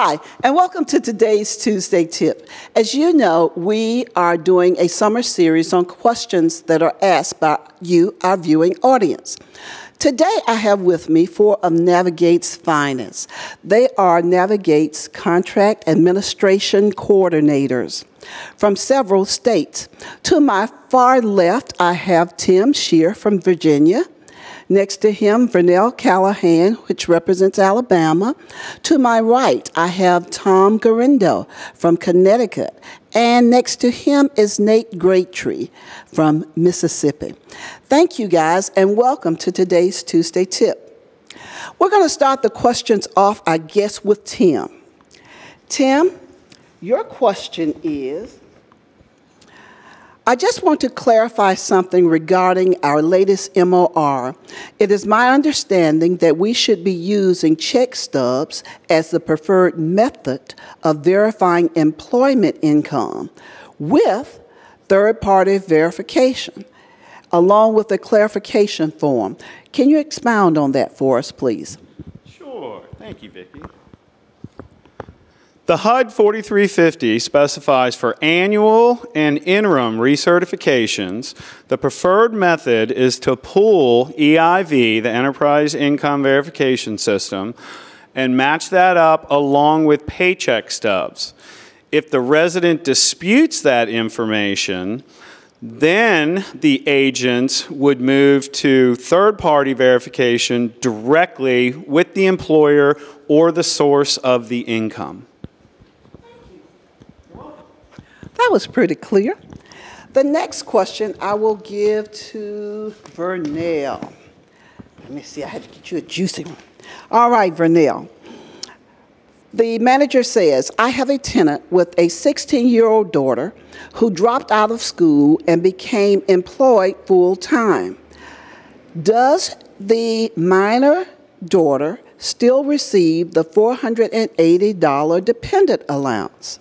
Hi, and welcome to today's Tuesday Tip. As you know, we are doing a summer series on questions that are asked by you, our viewing audience. Today, I have with me four of Navigate's finest. They are Navigate's contract administration coordinators from several states. To my far left, I have Tim Shear from Virginia. Next to him, Vernell Callahan, which represents Alabama. To my right, I have Tom Garindo from Connecticut. And next to him is Nate Greattree from Mississippi. Thank you guys, and welcome to today's Tuesday Tip. We're going to start the questions off, I guess, with Tim. Tim, your question is I just want to clarify something regarding our latest MOR. It is my understanding that we should be using check stubs as the preferred method of verifying employment income with third party verification, along with a clarification form. Can you expound on that for us, please? Sure. Thank you, Vickie. The HUD 4350 specifies for annual and interim recertifications, the preferred method is to pull EIV, the Enterprise Income Verification System, and match that up along with paycheck stubs. If the resident disputes that information, then the agents would move to third-party verification directly with the employer or the source of the income. That was pretty clear. The next question I will give to Vernell. Let me see, I had to get you a juicy one. All right, Vernell. The manager says, I have a tenant with a 16 year old daughter who dropped out of school and became employed full time. Does the minor daughter still receive the $480 dependent allowance?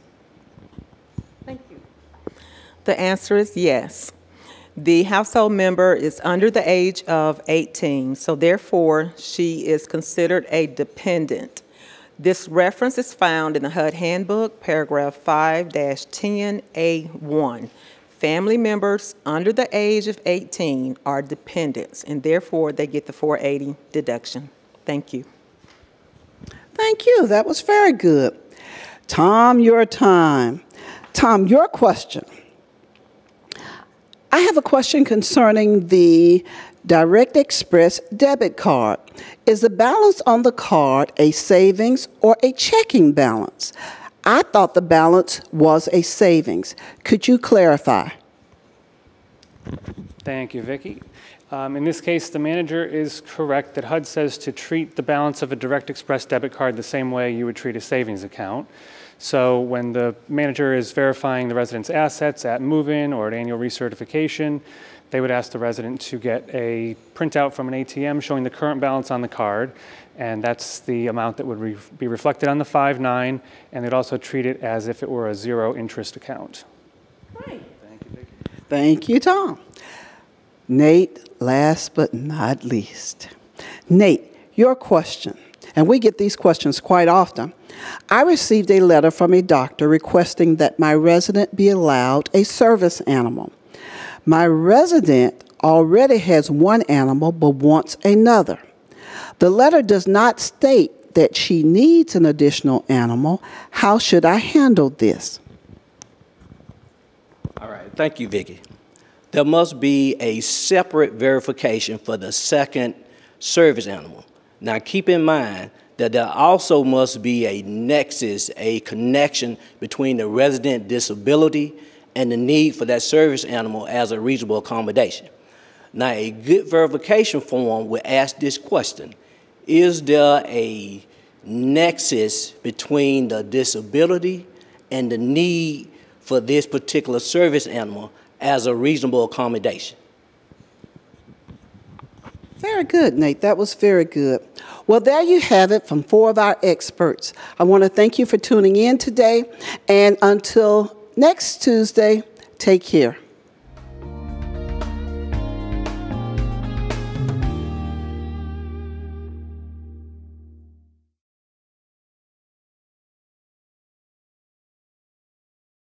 The answer is yes. The household member is under the age of 18, so therefore she is considered a dependent. This reference is found in the HUD Handbook, paragraph 5-10A1. Family members under the age of 18 are dependents, and therefore they get the 480 deduction. Thank you. Thank you. That was very good. Tom, your time. Tom, your question. I have a question concerning the Direct Express debit card. Is the balance on the card a savings or a checking balance? I thought the balance was a savings. Could you clarify? Thank you, Vickie. Um, in this case, the manager is correct that HUD says to treat the balance of a Direct Express debit card the same way you would treat a savings account. So when the manager is verifying the resident's assets at move-in or at annual recertification, they would ask the resident to get a printout from an ATM showing the current balance on the card, and that's the amount that would re be reflected on the 5-9, and they'd also treat it as if it were a zero interest account. Great. Thank you, Vickie. Thank you, Tom. Nate, last but not least. Nate, your question, and we get these questions quite often. I received a letter from a doctor requesting that my resident be allowed a service animal. My resident already has one animal but wants another. The letter does not state that she needs an additional animal. How should I handle this? All right, thank you, Vickie. There must be a separate verification for the second service animal. Now keep in mind that there also must be a nexus, a connection between the resident disability and the need for that service animal as a reasonable accommodation. Now, a good verification form will ask this question Is there a nexus between the disability and the need for this particular service animal as a reasonable accommodation? Very good, Nate. That was very good. Well, there you have it from four of our experts. I want to thank you for tuning in today. And until next Tuesday, take care.